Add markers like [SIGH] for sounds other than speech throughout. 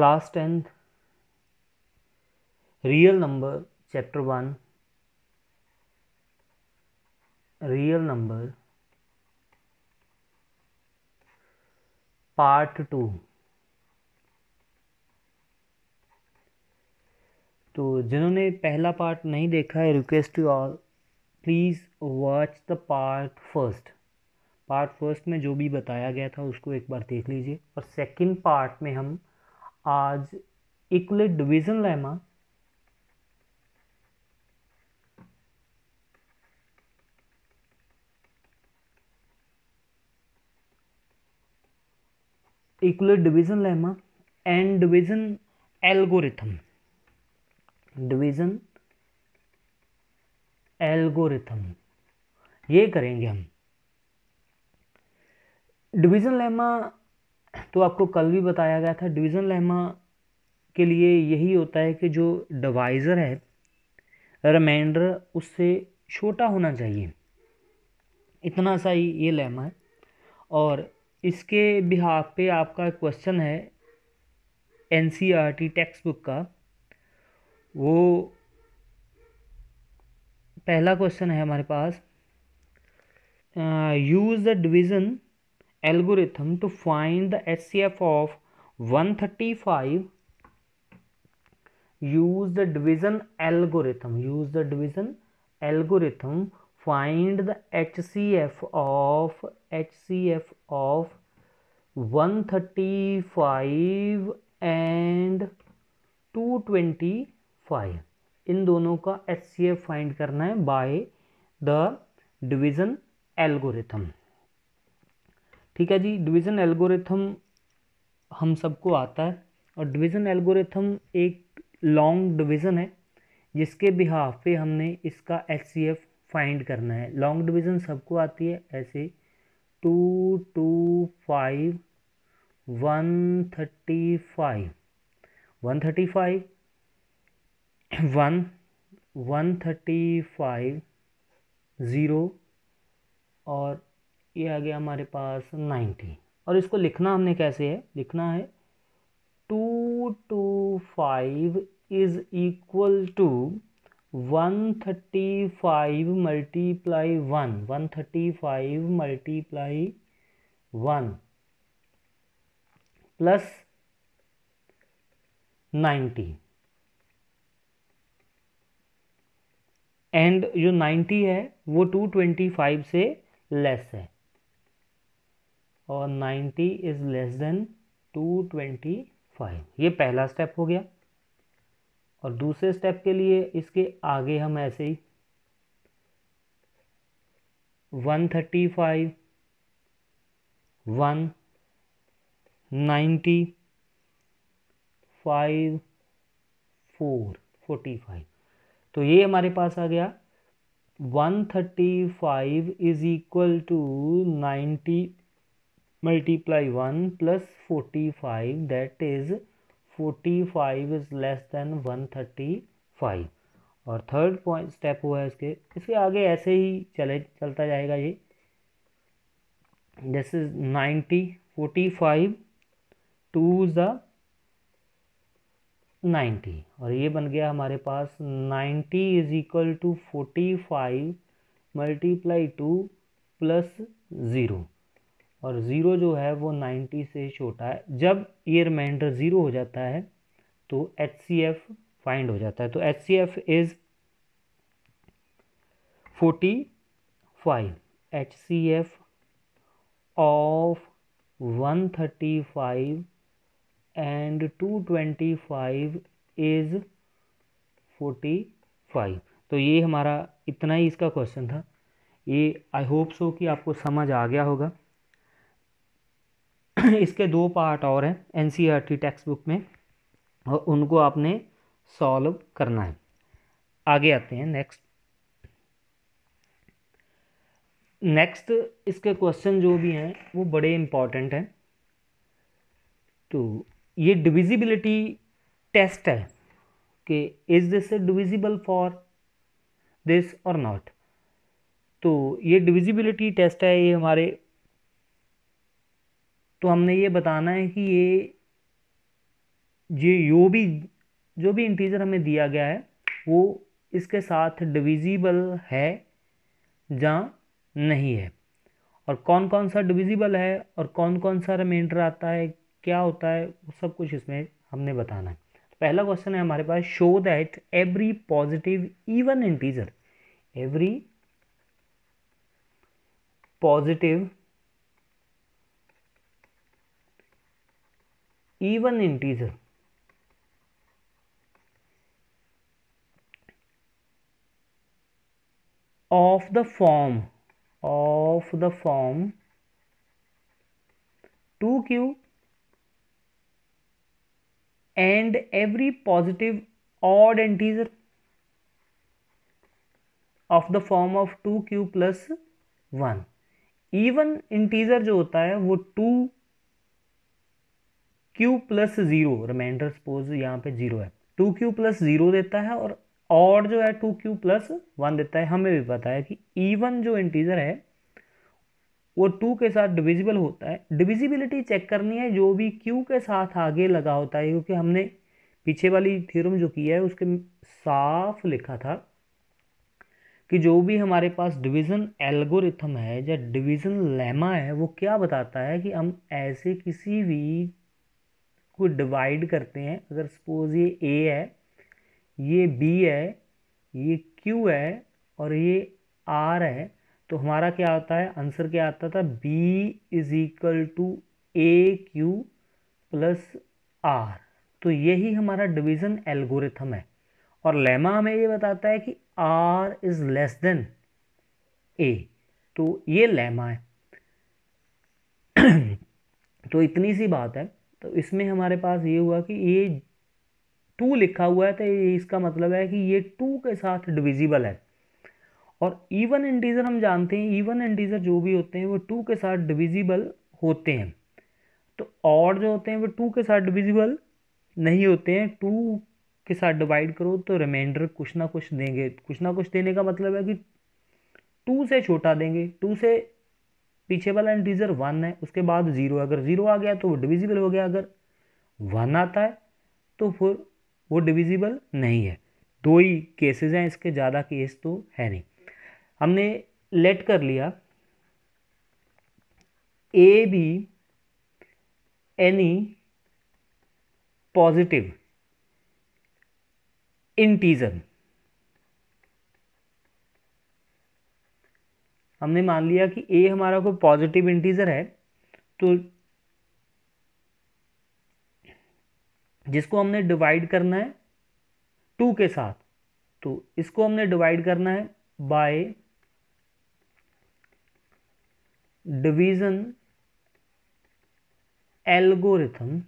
Class tenth real number chapter one real number part two तो जिन्होंने पहला part नहीं देखा है request to all please watch the part first part first में जो भी बताया गया था, उसको एक बार देख लीजिए। और सेकंड पार्ट में हम आज Euclid division lemma Euclid division lemma and division algorithm. Division algorithm. ये करेंगे हम। डिवीज़न लेमा तो आपको कल भी बताया गया था, डिवीज़न लेमा के लिए यही होता है कि जो डिवाइज़र है, रिमाइंडर उससे छोटा होना चाहिए। इतना सा ही ये लेमा है। और इसके बिहाफ पे आपका क्वेश्चन है N C R T text book का। वो पहला क्वेश्चन है हमारे पास use the division algorithm to find the HCF of 135 use the division algorithm use the division algorithm find the HCF of HCF of 135 and 225 इन दोनों का H C F find करना है बाय द डिवीज़न एल्गोरिथम ठीक है जी division algorithm हम सबको आता है और डिवीज़न एल्गोरिथम एक लॉन्ग डिवीज़न है, जिसके बिहाफ पे हमने इसका एच सी एफ़ फाइंड करना है। लॉन्ग डिवीज़न सबको आती है, ऐसे two two five one thirty five one thirty five one one thirty five zero और ये आ गया हमारे पास नाइन्टी और इसको लिखना हमने कैसे है? लिखना है, two two five is equal to one thirty five multiply one. One thirty five multiply one plus ninety and जो नाइन्टी है, वो टू ट्वेंटी फाइव से लेस है। और 90 इज़ लेस देन 225 ये पहला स्टेप हो गया। और दूसरे स्टेप के लिए इसके आगे हम ऐसे ही 135 one ninety five four forty five. तो ये हमारे पास आ गया। One thirty five is equal to ninety multiply 1 plus 45 that is 45 is less than 135 और थर्ड पॉइंट स्टेप हुआ है इसके। इसके आगे ऐसे ही चले, चलता जाएगा ये। दिस इज़ 90 45 टू ज़ 90 और ये बन गया हमारे पास 90 is equal to 45 multiply two plus zero और ज़ीरो जो है वो नाइन्टी से छोटा है। जब ये रिमाइंडर ज़ीरो हो जाता है तो एच सी एफ़ फाइंड हो जाता है। तो H C F is forty five H C F of one thirty five and two twenty five is forty five तो ये हमारा इतना ही इसका क्वेश्चन था। ये आई होप सो कि आपको समझ आ गया होगा। [COUGHS] इसके दो पार्ट और हैं N C R T text book में, और उनको आपने सॉल्व करना है। आगे आते हैं नेक्स्ट नेक्स्ट इसके क्वेश्चन जो भी हैं, वो बड़े इंपॉर्टेंट हैं। तो ये डिविजिबिलिटी टेस्ट है कि is this divisible for this और नॉट तो ये डिविजिबिलिटी टेस्ट है, ये हमारे तो हमने ये बताना है कि ये ये, यो भी, जो भी इंटीजर हमें दिया गया है, वो इसके साथ डिविजिबल है या नहीं है? और कौन कौन सा डिविजिबल है और कौन कौन सा रिमाइंडर आता है, क्या होता है, वो सब कुछ इसमें हमने बताना है। पहला क्वेश्चन है हमारे पास show that every positive even integer every positive even integer of the form of the form two q and every positive odd integer of the form of two q plus one even integer जो होता है वो two q plus zero remainder suppose यहाँ पे zero है। Two Q plus zero देता है और और जो है टू क्यू प्लस वन देता है। हमें भी पता है कि इवन जो इंटीजर है, वो टू के साथ डिविजिबल होता है। डिविजिबिलिटी चेक करनी है, जो भी क्यू के साथ आगे लगा होता है, क्योंकि हमने पीछे वाली थ्योरम जो किया है, उसके साफ़ लिखा था कि जो भी हमारे पास डिवीज़न एल्गोरिथम है या डिवीज़न लेमा है, वो क्या बताता है कि हम ऐसे किसी भी को डिवाइड करते हैं, अगर सपोज़ ये ए है, ये बी है, ये क्यू है और ये आर है तो हमारा क्या आता है? आंसर क्या आता था? B is equal to a q plus r तो यही हमारा डिवीज़न एल्गोरिथम है। और लेमा हमें ये बताता है कि r is less than a तो ये लेमा है। [CLEARS THROAT] तो इतनी सी बात है। तो इसमें हमारे पास ये हुआ कि ये टू लिखा हुआ है तो इसका मतलब है कि ये टू के साथ डिविजिबल है। और इवन इंटीजर हम जानते हैं इवन इंटीजर जो भी होते हैं, वो टू के साथ डिविजिबल होते हैं। तो और जो होते हैं, वो टू के साथ डिविजिबल नहीं होते हैं। टू के साथ डिवाइड करो तो रिमाइंडर कुछ ना कुछ देंगे। कुछ ना कुछ देने का मतलब है कि टू से छोटा देंगे। टू से पीछे वाला इंटीजर वन है, उसके बाद ज़ीरो अगर ज़ीरो आ गया तो वो डिविजिबल हो गया। अगर वन आता है तो फिर वो डिविजिबल नहीं है। दो ही केसेस हैं, इसके ज़्यादा केस तो है नहीं। हमने लेट कर लिया। A b any positive integer हमने मान लिया कि ए हमारा कोई पॉजिटिव इंटीजर है तो जिसको हमने डिवाइड करना है टू के साथ तो इसको हमने डिवाइड करना है बाय डिवीज़न एल्गोरिथम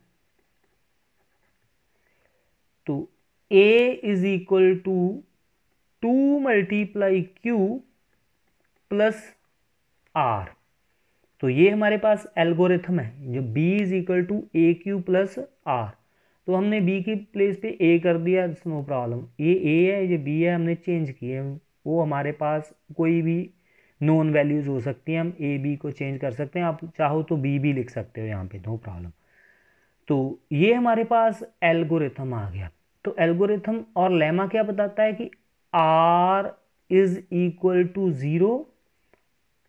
तो a is equal to two multiply q plus r तो ये हमारे पास एल्गोरिथम है, जो b is equal to a q plus r तो हमने बी की प्लेस पे ए कर दिया नो प्रॉब्लम ये ए है, ये बी है, हमने चेंज किए वो हमारे पास कोई भी नॉन वैल्यूज़ हो सकती हैं, हम ए बी को चेंज कर सकते हैं। आप चाहो तो बी भी लिख सकते हो यहाँ पे नो प्रॉब्लम तो ये हमारे पास एल्गोरिथम आ गया। तो एल्गोरिथम और लेमा क्या बताता है कि r is equal to zero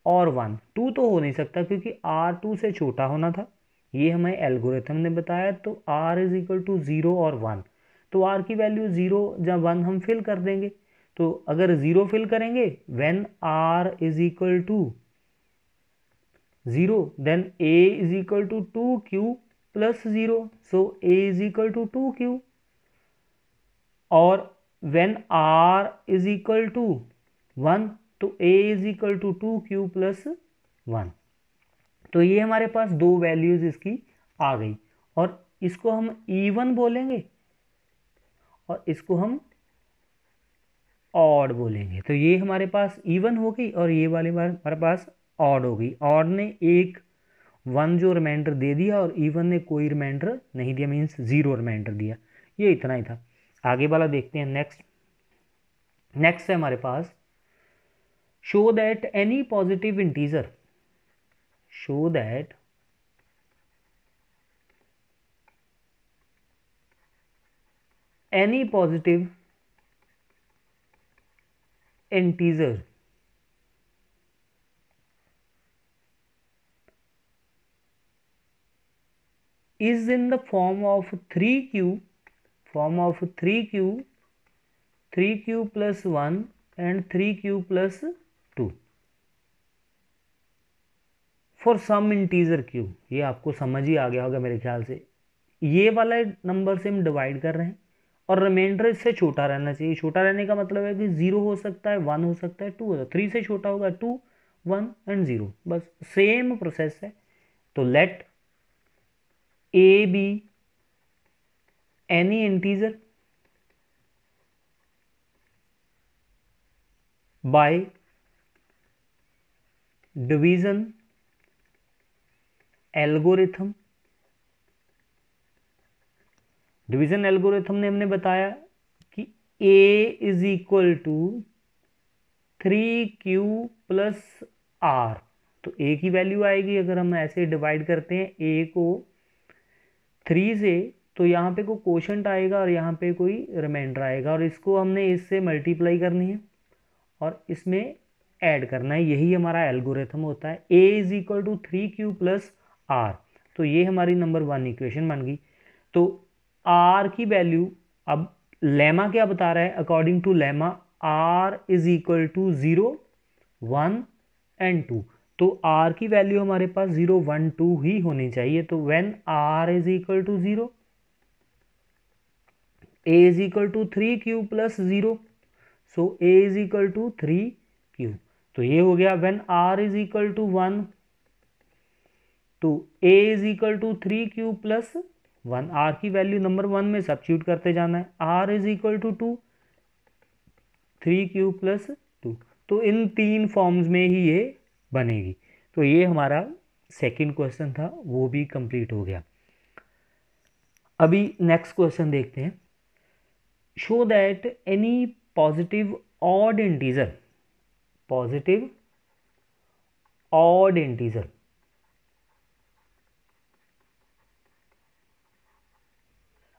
और वन। टू तो हो नहीं सकता क्योंकि आर टू से छोटा होना था। ये हमें एल्गोरिथम ने बताया तो r is equal to zero और वन। तो आर की वैल्यू ज़ीरो या वन हम फिल कर देंगे तो अगर ज़ीरो फिल करेंगे when r is equal to zero then a is equal to two q plus zero so a is equal to two q और when r is equal to one तो a is equal to two q plus one तो ये हमारे पास दो values इसकी आ गई। और इसको हम इवन बोलेंगे और इसको हम ऑड बोलेंगे। तो ये हमारे पास इवन हो गई और ये वाले हमारे पास ऑड हो गई। ऑड ने एक वन जो रिमाइंडर दे दिया और इवन ने कोई रिमाइंडर नहीं दिया मीन्स ज़ीरो रिमाइंडर दिया। ये इतना ही था। आगे वाला देखते हैं। नेक्स्ट नेक्स्ट है हमारे पास। show that any positive integer. Show that any positive integer is in the form of 3q form of 3q 3q plus 1 and 3q plus 2 for some integer q ये आपको समझ ही आ गया होगा मेरे ख्याल से। ये वाला नंबर से हम डिवाइड कर रहे हैं और रिमाइंडर इससे छोटा रहना चाहिए। छोटा रहने का मतलब है कि ज़ीरो हो सकता है वन हो सकता है टू हो सकता है। थ्री से छोटा होगा टू वन एंड ज़ीरो बस सेम प्रोसेस है। तो let a b any integer by division, algorithm. Division, algorithm ने हमने बताया कि a is equal to three q plus r तो ए की वैल्यू आएगी, अगर हम ऐसे डिवाइड करते हैं ए को थ्री से तो यहाँ पे कोई क्वेश्चन आएगा और यहाँ पे कोई रिमाइंडर आएगा। और इसको हमने इससे मल्टीप्लाई करनी है और इसमें ऐड करना है, यही हमारा एल्गोरिथम होता है a is equal to three q plus r तो ये हमारी नंबर वन इक्वेशन बन गई। तो आर की वैल्यू अब लेमा क्या बता रहा है? According to lemma r is equal to zero one and two तो आर की वैल्यू हमारे पास ज़ीरो वन टू ही होनी चाहिए। तो when r is equal to zero a is equal to three q plus zero so a is equal to three q तो ये हो गया when r is equal to one तो a is equal to three q plus one r की value number one में substitute करते जाना है। R is equal to two three q plus two तो इन तीन फॉर्म्स में ही ये बनेगी। तो ये हमारा सेकंड क्वेश्चन था, वो भी कंप्लीट हो गया। अभी नेक्स्ट क्वेश्चन देखते हैं। Show that any positive odd integer positive odd integer.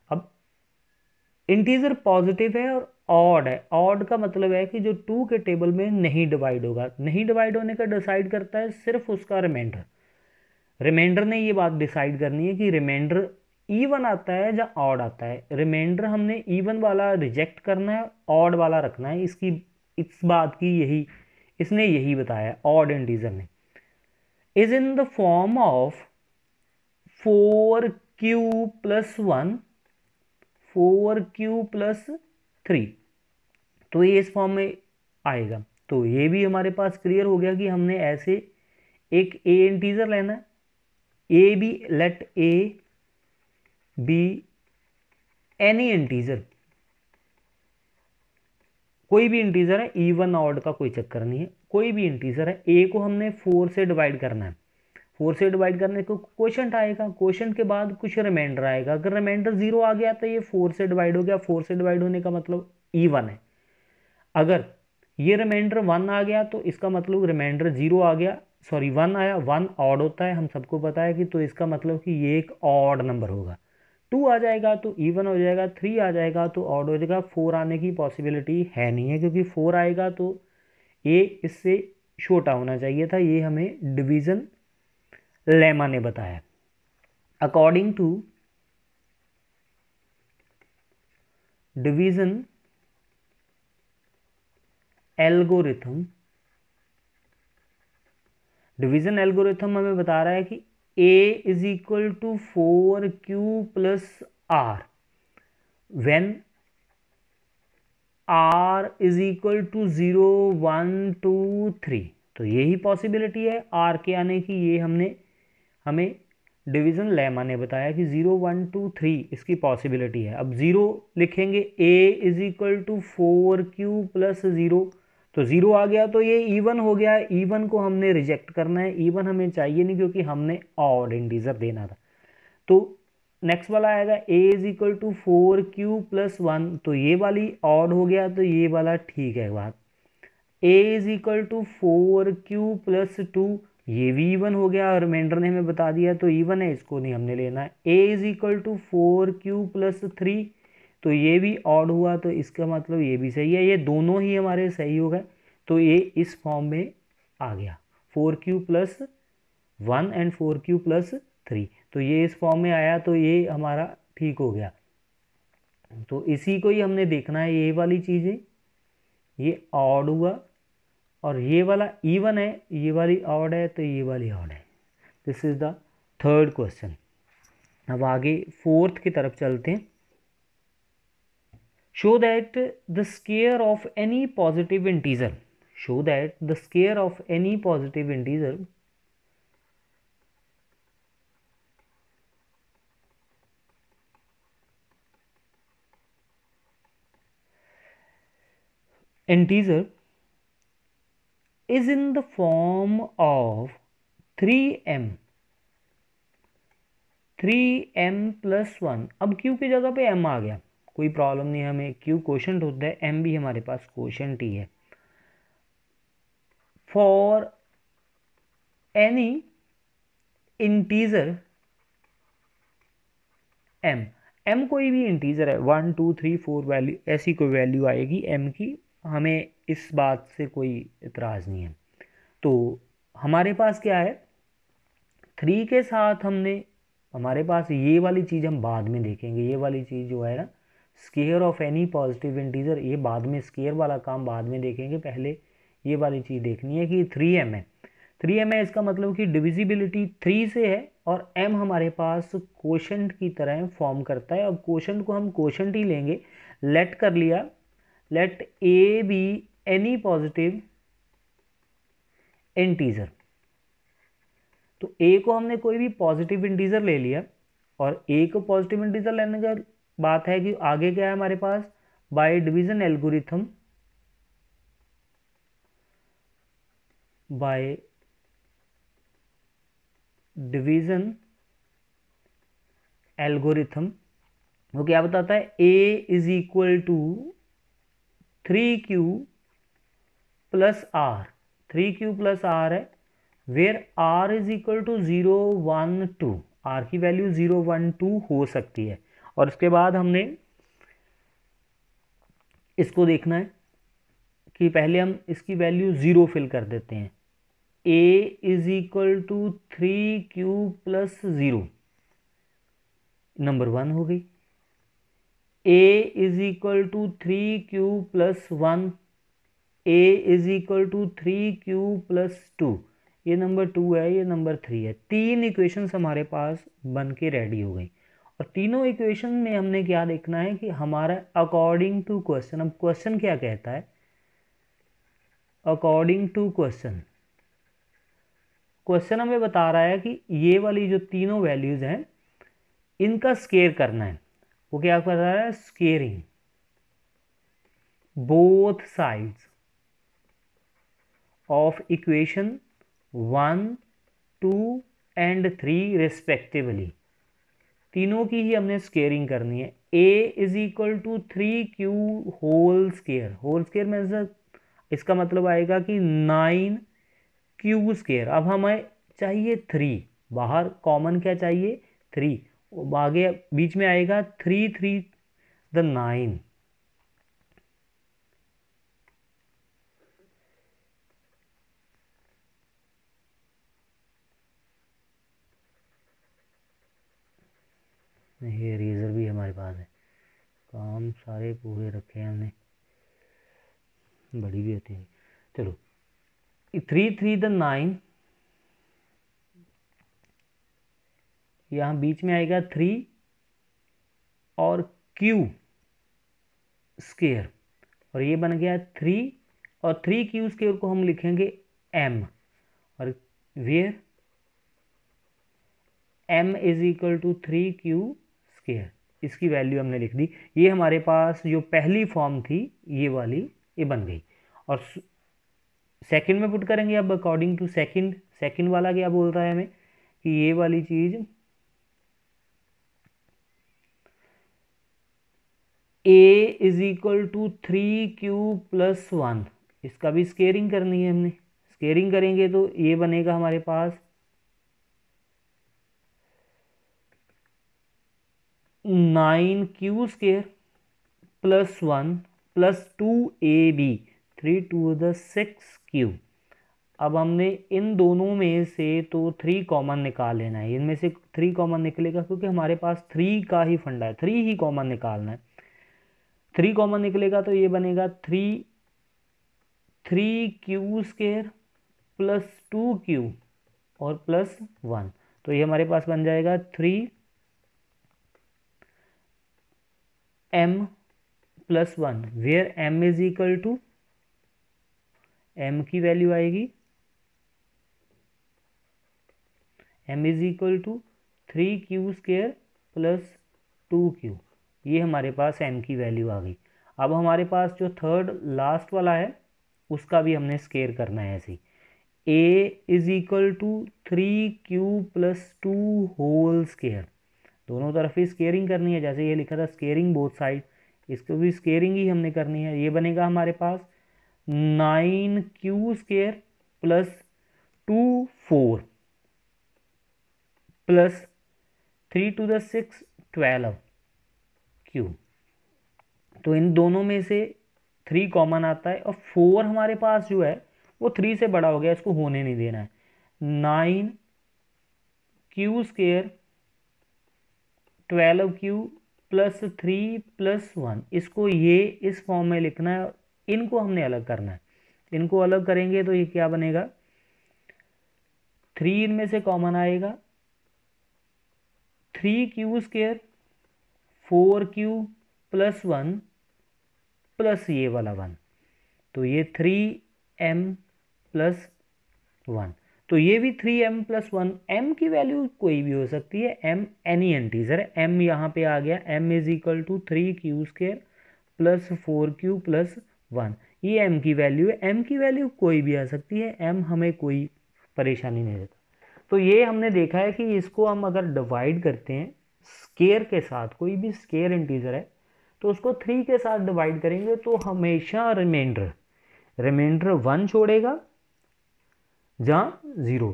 अब इंटीजर पॉजिटिव है और ऑड है। ऑड का मतलब है कि जो टू के टेबल में नहीं डिवाइड होगा। नहीं डिवाइड होने का डिसाइड करता है सिर्फ़ उसका रिमाइंडर। रिमाइंडर ने ये बात डिसाइड करनी है कि रिमाइंडर ईवन आता है या ऑड आता है। रिमाइंडर हमने ईवन वाला रिजेक्ट करना है ऑड वाला रखना है। इसकी, इस बात की यही इसने यही बताया ऑड इंटीजर ने। Is in the form of four q plus one four q plus three तो ये इस फॉर्म में आएगा। तो ये भी हमारे पास क्लियर हो गया कि हमने ऐसे एक ए इंटीजर लेना a b let a b any integer कोई भी इंटीजर है इवन ऑड का कोई चक्कर नहीं है। कोई भी इंटीजर है ए को हमने फोर से डिवाइड करना है। फोर से डिवाइड करने को क्वेश्चन आएगा। क्वेश्चन के बाद कुछ रिमाइंडर आएगा। अगर रिमाइंडर ज़ीरो आ गया तो ये फोर से डिवाइड हो गया। फोर से डिवाइड होने का मतलब वन है। अगर ये रिमाइंडर वन आ गया तो इसका मतलब रिमाइंडर ज़ीरो आ गया। सॉरी वन आया वन ऑड होता है। हम सबको पता है कि तो इसका मतलब कि ये एक ऑड नंबर होगा। टू आ जाएगा तो इवन हो जाएगा थ्री आ जाएगा तो ऑड हो जाएगा। फोर आने की पॉसिबिलिटी है नहीं है, क्योंकि फोर आएगा तो ये इससे छोटा होना चाहिए था। ये हमें डिवीज़न लेमा ने बताया। According to division algorithm division algorithm हमें बता रहा है कि a is equal to four q plus r when r is equal to zero one two three तो यही पॉसिबिलिटी है आर के आने की। ये हमने, हमें डिवीज़न लेमा ने बताया कि ज़ीरो वन टू थ्री इसकी पॉसिबिलिटी है। अब ज़ीरो लिखेंगे। A is equal to four q plus zero तो ज़ीरो आ गया तो ये ईवन हो गया ईवन को हमने रिजेक्ट करना है ईवन हमें चाहिए नहीं क्योंकि हमने ऑड इंटीजर देना था। तो नेक्स्ट वाला आएगा a is equal to four q plus one तो ये वाली ऑड हो गया तो ये वाला ठीक है बात। A is equal to four q plus two ये भी इवन हो गया रिमाइंडर ने हमें बता दिया तो इवन है, इसको नहीं हमने लेना। है a is equal to four q plus three तो ये भी ऑड हुआ तो इसका मतलब ये भी सही है। ये दोनों ही हमारे सही हो। गए तो ये इस फॉर्म में आ गया। Four q plus one and four q plus three तो ये इस फॉर्म में आया तो ये हमारा ठीक हो गया। तो इसी को ही हमने देखना है, ये वाली चीज़ें। ये ऑड हुआ और ये वाला इवन है, ये वाली ऑड है तो ये वाली ऑड है। This is the third question अब आगे फोर्थ की तरफ़ चलते हैं। Show that the square of any positive integer show that the square of any positive integer integer is in the form of 3m 3m plus one अब q की जगह पे m आ गया। कोई प्रॉब्लम नहीं हमें q क्वेश्चन होता है एम भी हमारे पास क्वेश्चन ही है। For any integer m m कोई भी इंटीजर है one two three four value ऐसी कोई वैल्यू आएगी एम की, हमें इस बात से कोई इतराज़ नहीं है। तो हमारे पास क्या है? थ्री के साथ हमने, हमारे पास ये वाली चीज़ हम बाद में देखेंगे, ये वाली चीज़ जो है ना square of any positive integer ये बाद में स्केयर वाला काम बाद में देखेंगे, पहले ये वाली चीज़ देखनी है कि थ्री एम है। थ्री एम है, इसका मतलब कि डिविजिबिलिटी थ्री से है और एम हमारे पास क्वेश्चन की तरह फॉर्म करता है। और क्वेश्चन को हम क्वेश्चन ही लेंगे। लेट कर लिया। Let a be any positive integer तो ए को हमने कोई भी पॉजिटिव इंटीजर ले लिया और ए को पॉजिटिव इंटीजर लेने का बात है कि आगे क्या है हमारे पास? By division algorithm by division algorithm वो क्या बताता है? A is equal to three q plus r three q plus r है where r is equal to zero one two r की वैल्यू ज़ीरो वन टू हो सकती है। और इसके बाद हमने इसको देखना है कि पहले हम इसकी वैल्यू ज़ीरो फिल कर देते हैं। A is equal to three q plus zero number one हो गई। A is equal to three q plus one a is equal to three q plus two ये नंबर टू है, ये number three है। तीन इक्वेशंस हमारे पास बन के रेडी हो गई। और तीनों इक्वेशन में हमने क्या देखना है कि हमारा अकॉर्डिंग टू क्वेश्चन अब क्वेश्चन क्या कहता है? अकॉर्डिंग टू क्वेश्चन क्वेश्चन हमें बता रहा है कि ये वाली जो तीनों वैल्यूज़ हैं, इनका स्केयर करना है। वो क्या कर रहा है? Squaring both sides of equation one two and three respectively तीनों की ही हमने स्केयरिंग करनी है. A is equal to three q whole square whole square में इसका मतलब आएगा कि नाइन क्यू स्केयर अब हमें चाहिए थ्री बाहर कॉमन क्या चाहिए? थ्री आगे बीच में आएगा थ्री थ्री द नाइन ये रेजर भी हमारे पास है। काम सारे पूरे रखे हैं हमने। बड़ी भी होती है। चलो थ्री थ्री द नाइन यहाँ बीच में आएगा थ्री और क्यू स्केयर और ये बन गया थ्री और थ्री क्यू स्केयर को हम लिखेंगे एम और where m is equal to three q square इसकी वैल्यू हमने लिख दी। ये हमारे पास जो पहली फॉर्म थी, ये वाली, ये बन गई। और सेकंड में पुट करेंगे अब अकॉर्डिंग टू सेकंड सेकंड वाला क्या बोल रहा है हमें? कि ये वाली चीज़ a is equal to three q plus one इसका भी स्केयरिंग करनी है हमने। स्केयरिंग करेंगे तो ये बनेगा हमारे पास nine q square plus one plus two a b three two the six q अब हमने इन दोनों में से तो थ्री कॉमन निकाल लेना है। इनमें से थ्री कॉमन निकलेगा क्योंकि हमारे पास थ्री का ही फंडा है। थ्री ही कॉमन निकालना है। थ्री कॉमन निकलेगा तो ये बनेगा three three q square plus two q और प्लस वन तो ये हमारे पास बन जाएगा three m plus one where m is equal to m की वैल्यू आएगी। M is equal to three q square plus two q ये हमारे पास एम की वैल्यू आ गई। अब हमारे पास जो थर्ड लास्ट वाला है, उसका भी हमने स्केयर करना है ऐसे ही। A is equal to three q plus two whole square दोनों तरफ़ ही स्केयरिंग करनी है। जैसे ये लिखा था स्केयरिंग बोथ साइड इसको भी स्केयरिंग ही हमने करनी है। ये बनेगा हमारे पास nine q square plus two four plus three two the six twelve q तो इन दोनों में से थ्री कॉमन आता है और फोर हमारे पास जो है, वो थ्री से बड़ा हो गया, इसको होने नहीं देना है। Nine q square twelve q plus three plus one इसको ये इस फॉर्म में लिखना है। इनको हमने अलग करना है। इनको अलग करेंगे तो ये क्या बनेगा? थ्री इनमें से कॉमन आएगा। Three q square four q plus one plus ये वाला वन तो ये थ्री एम प्लस वन तो ये भी three m plus one m की वैल्यू कोई भी हो सकती है। एम एनी एंटीजर एम यहाँ पे आ गया। M is equal to three q square plus four q plus one ये एम की वैल्यू है। एम की वैल्यू कोई भी आ सकती है। एम हमें कोई परेशानी नहीं देता। तो ये हमने देखा है कि इसको हम अगर डिवाइड करते हैं स्केयर के साथ, कोई भी स्केयर इंटीजर है तो उसको थ्री के साथ डिवाइड करेंगे तो हमेशा रिमाइंडर रिमाइंडर वन छोड़ेगा। जहाँ ज़ीरो।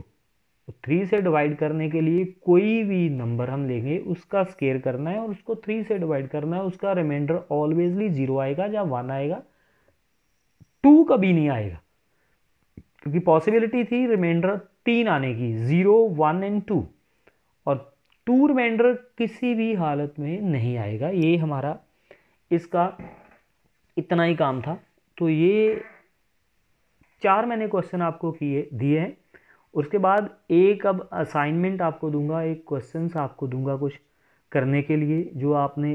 तो थ्री से डिवाइड करने के लिए कोई भी नंबर हम लेंगे, उसका स्केयर करना है और उसको थ्री से डिवाइड करना है, उसका रिमाइंडर ऑलवेजली ज़ीरो आएगा या वन आएगा। टू कभी नहीं आएगा, क्योंकि पॉसिबिलिटी थी रिमाइंडर तीन आने की ज़ीरो वन एंड टू और टू रिमाइंडर किसी भी हालत में नहीं आएगा, ये हमारा, इसका इतना ही काम था। तो ये चार मैंने क्वेश्चन आपको किए, दिए हैं। उसके बाद एक अब असाइनमेंट आपको दूँगा, एक क्वेश्चंस आपको दूँगा कुछ करने के लिए, जो आपने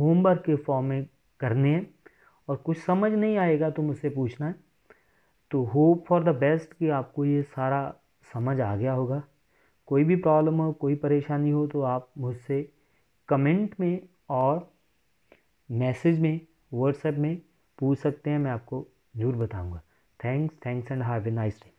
होमवर्क के फॉर्म में करने हैं। और कुछ समझ नहीं आएगा तो मुझसे पूछना है। तो होप फॉर द बेस्ट कि आपको ये सारा समझ आ गया होगा। कोई भी प्रॉब्लम हो, कोई परेशानी हो तो आप मुझसे कमेंट में और मैसेज में व्हाट्सएप में पूछ सकते हैं, मैं आपको ज़रूर बताऊँगा। Thanks, thanks, and have a nice day.